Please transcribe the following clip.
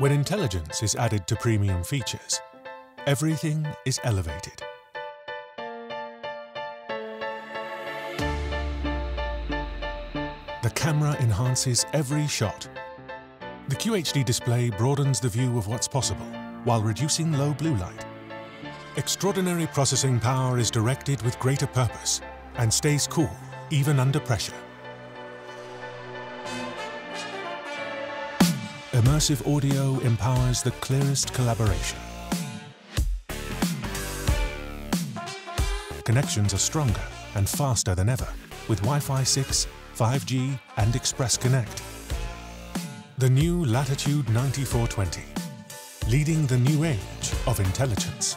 When intelligence is added to premium features, everything is elevated. The camera enhances every shot. The QHD display broadens the view of what's possible while reducing low blue light. Extraordinary processing power is directed with greater purpose and stays cool even under pressure. Immersive audio empowers the clearest collaboration. Connections are stronger and faster than ever with Wi-Fi 6, 5G and Express Connect. The new Latitude 9420, leading the new age of intelligence.